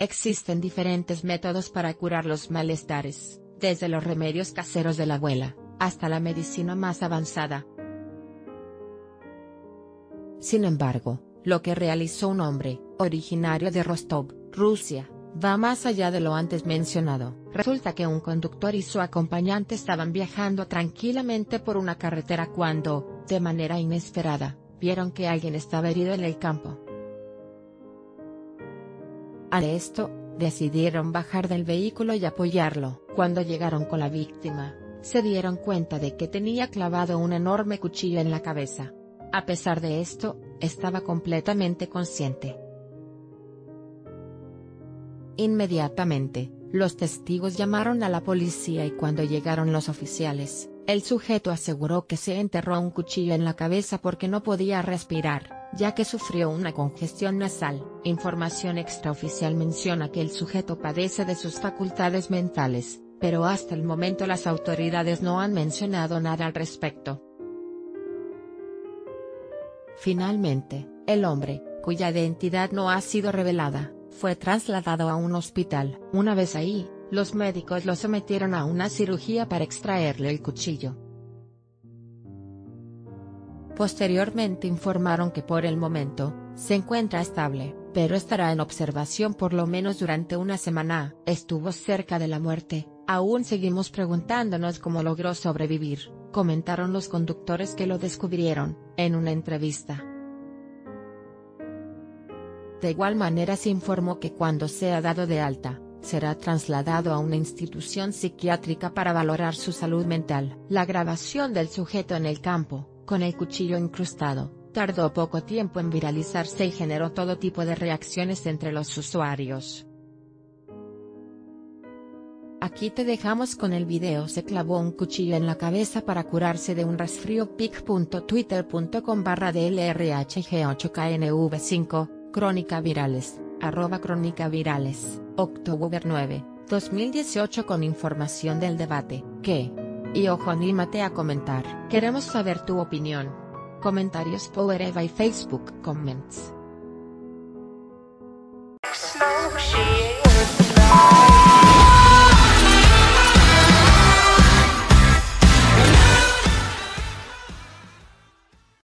Existen diferentes métodos para curar los malestares, desde los remedios caseros de la abuela, hasta la medicina más avanzada. Sin embargo, lo que realizó un hombre, originario de Rostov, Rusia, va más allá de lo antes mencionado. Resulta que un conductor y su acompañante estaban viajando tranquilamente por una carretera cuando, de manera inesperada, vieron que alguien estaba herido en el campo. Al esto, decidieron bajar del vehículo y apoyarlo. Cuando llegaron con la víctima, se dieron cuenta de que tenía clavado un enorme cuchillo en la cabeza. A pesar de esto, estaba completamente consciente. Inmediatamente, los testigos llamaron a la policía y cuando llegaron los oficiales, el sujeto aseguró que se enterró un cuchillo en la cabeza porque no podía respirar, ya que sufrió una congestión nasal. Información extraoficial menciona que el sujeto padece de sus facultades mentales, pero hasta el momento las autoridades no han mencionado nada al respecto. Finalmente, el hombre, cuya identidad no ha sido revelada, fue trasladado a un hospital. Una vez ahí, los médicos lo sometieron a una cirugía para extraerle el cuchillo. Posteriormente informaron que por el momento, se encuentra estable, pero estará en observación por lo menos durante una semana. Estuvo cerca de la muerte, aún seguimos preguntándonos cómo logró sobrevivir, comentaron los conductores que lo descubrieron, en una entrevista. De igual manera se informó que cuando sea dado de alta, será trasladado a una institución psiquiátrica para valorar su salud mental. La grabación del sujeto en el campo, con el cuchillo incrustado, tardó poco tiempo en viralizarse y generó todo tipo de reacciones entre los usuarios. Aquí te dejamos con el video se clavó un cuchillo en la cabeza para curarse de un resfrío pic.twitter.com barra dlrhg8knv5 Crónica Virales, arroba Crónica Virales, octubre 9, 2018 con información del debate, ¿qué? Y ojo anímate a comentar. Queremos saber tu opinión. Comentarios Power Eva y Facebook Comments.